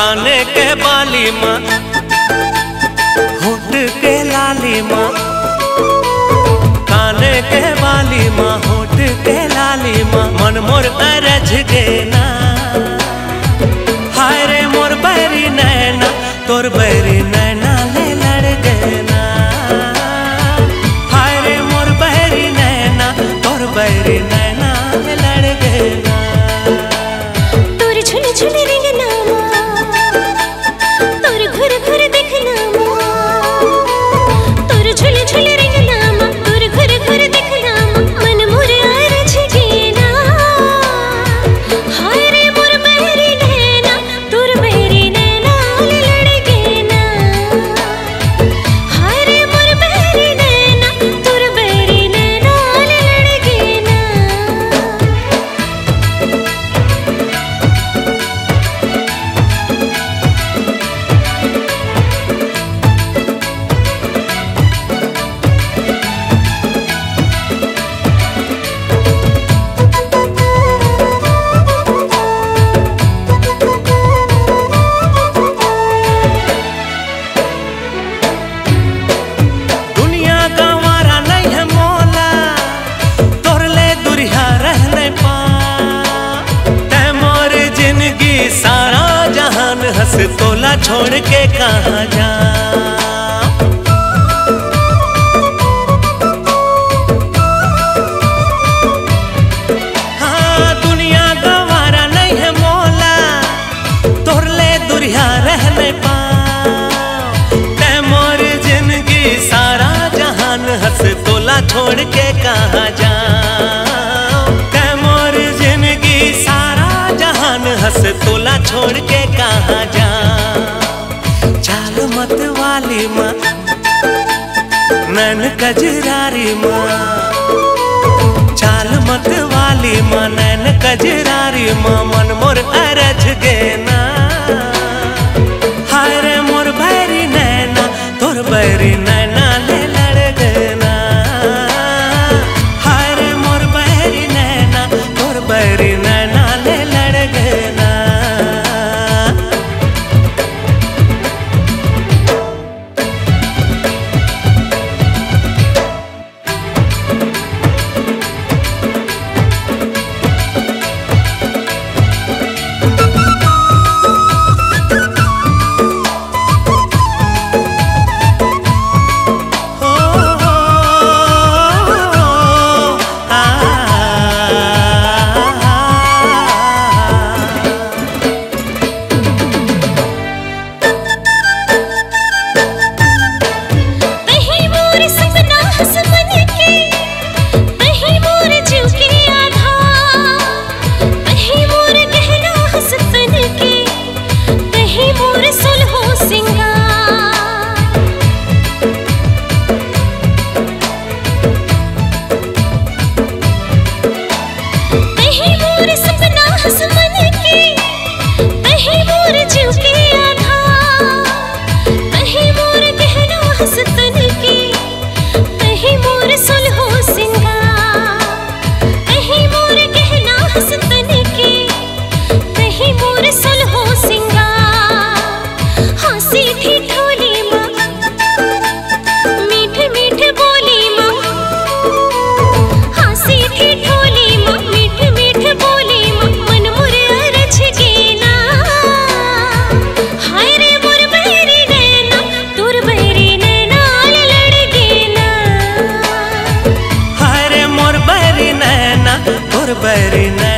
जाने के बाली मा होट के लाली मा खाने के बाली माँ बस तोला छोड़ के कहा जा हाँ दुनिया गवारा नहीं है मोला, तोर ले दुरिया रह पा मोर ज़िंदगी सारा जहान हंस तोला छोड़ के कहा जा बस तोला छोड़ के कहा जा चाल मत वाली माँ, नैन कजरारी माँ। चाल मत वाली माँ, नैन कजरारी माँ, मन मोर आ... बैरी न